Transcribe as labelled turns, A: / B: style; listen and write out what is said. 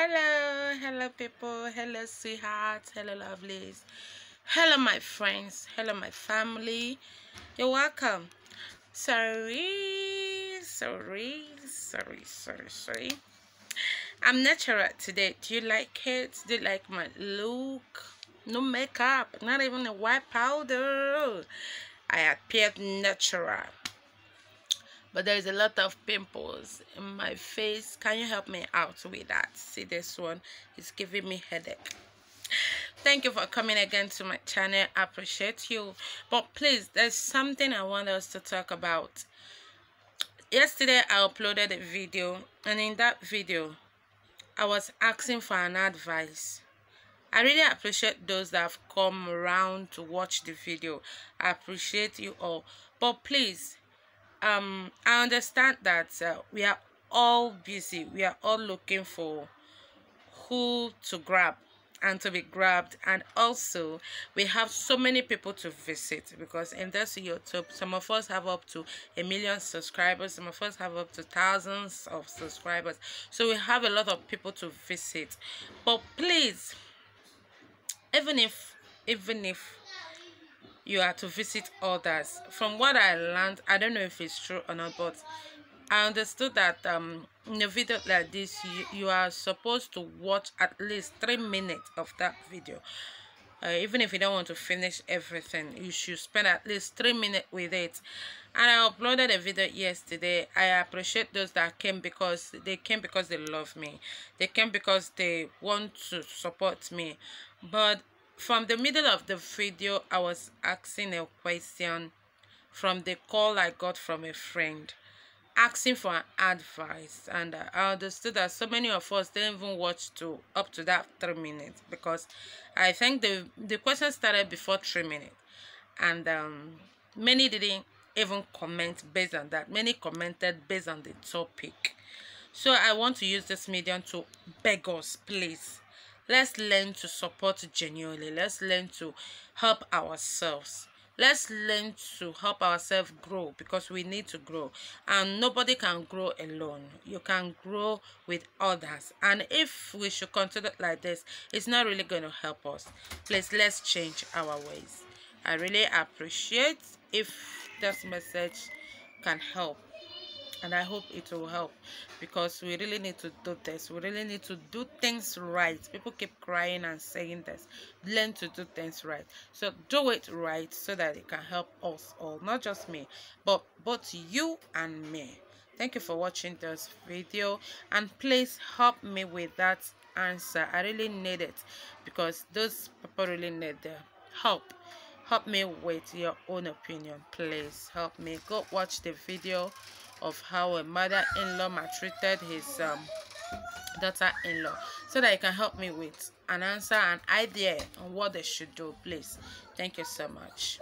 A: Hello, hello, people. Hello, sweethearts. Hello, lovelies. Hello, my friends. Hello, my family. You're welcome. Sorry, sorry, sorry, sorry, sorry. I'm natural today. Do you like it? Do you like my look? No makeup, not even a white powder. I appeared natural but there's a lot of pimples in my face. Can you help me out with that? See this one it's giving me headache. Thank you for coming again to my channel. I appreciate you. But please there's something i want us to talk about. Yesterday i uploaded a video and in that video i was asking for an advice. I really appreciate those that have come around to watch the video. I appreciate you all. But please, um i understand that uh, we are all busy. We are all looking for who to grab and to be grabbed. And also we have so many people to visit because in this youtube some of us have up to a million subscribers some of us have up to thousands of subscribers. So we have a lot of people to visit. But please even if even if you are to visit others. From what I learned, I don't know if it's true or not, but I understood that um, in a video like this, you, you are supposed to watch at least three minutes of that video. Uh, even if you don't want to finish everything, you should spend at least three minutes with it. And I uploaded a video yesterday. I appreciate those that came because they came because they love me. They came because they want to support me. But from the middle of the video i was asking a question from the call i got from a friend asking for advice. And i understood that so many of us didn't even watch to up to that three minutes because i think the the question started before three minutes. And um, many didn't even comment based on that. Many commented based on the topic. So i want to use this medium to beg us please let's learn to support genuinely. Let's learn to help ourselves. Let's learn to help ourselves grow because we need to grow. And nobody can grow alone. You can grow with others. And if we should continue like this it's not really going to help us. Please let's change our ways. I really appreciate if this message can help and i hope it will help because we really need to do this. We really need to do things right. People keep crying and saying this. Learn to do things right. So do it right so that it can help us all not just me but both you and me. Thank you for watching this video and please help me with that answer. I really need it because those people really need the help. Help me with your own opinion please. Help me. Go watch the video of how a mother-in-law maltreated his um, daughter-in-law so that you can help me with an answer and idea on what they should do. Please thank you so much